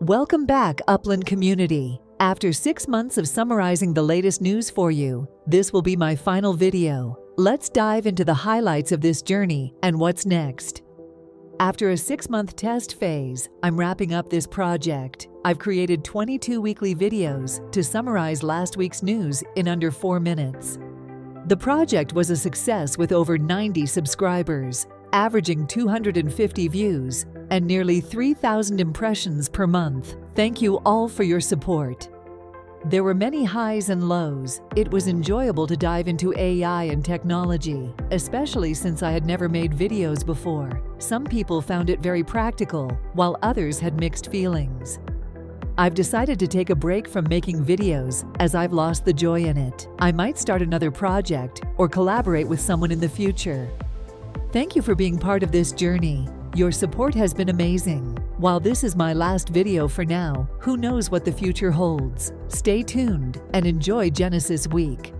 Welcome back, Upland community. After six months of summarizing the latest news for you, this will be my final video. Let's dive into the highlights of this journey and what's next. After a six month test phase, I'm wrapping up this project. I've created 22 weekly videos to summarize last week's news in under four minutes. The project was a success with over 90 subscribers, averaging 250 views and nearly 3,000 impressions per month. Thank you all for your support. There were many highs and lows. It was enjoyable to dive into AI and technology, especially since I had never made videos before. Some people found it very practical, while others had mixed feelings. I've decided to take a break from making videos as I've lost the joy in it. I might start another project or collaborate with someone in the future. Thank you for being part of this journey. Your support has been amazing. While this is my last video for now, who knows what the future holds? Stay tuned and enjoy Genesis Week.